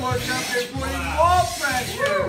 more something putting Wolf pressure.